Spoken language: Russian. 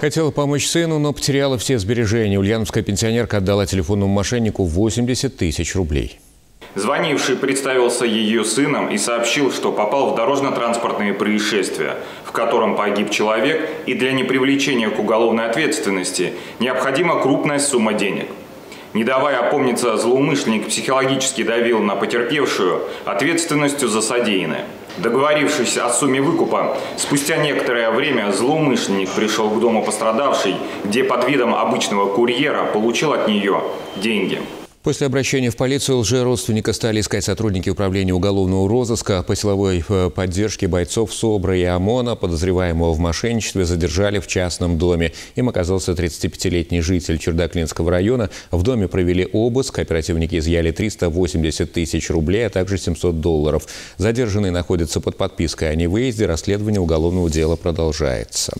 Хотела помочь сыну, но потеряла все сбережения. Ульяновская пенсионерка отдала телефонному мошеннику 80 тысяч рублей. Звонивший представился ее сыном и сообщил, что попал в дорожно-транспортные происшествия, в котором погиб человек, и для непривлечения к уголовной ответственности необходима крупная сумма денег. Не давая опомниться, злоумышленник психологически давил на потерпевшую ответственностью за содеянное. Договорившись о сумме выкупа, спустя некоторое время злоумышленник пришел к дому пострадавшей, где под видом обычного курьера получил от нее деньги. После обращения в полицию лже-родственника стали искать сотрудники управления уголовного розыска. По силовой э, поддержке бойцов СОБРа и ОМОНа подозреваемого в мошенничестве задержали в частном доме. Им оказался 35-летний житель Чердаклинского района. В доме провели обыск. Оперативники изъяли 380 тысяч рублей, а также 700 долларов. Задержанный находится под подпиской о невыезде. Расследование уголовного дела продолжается.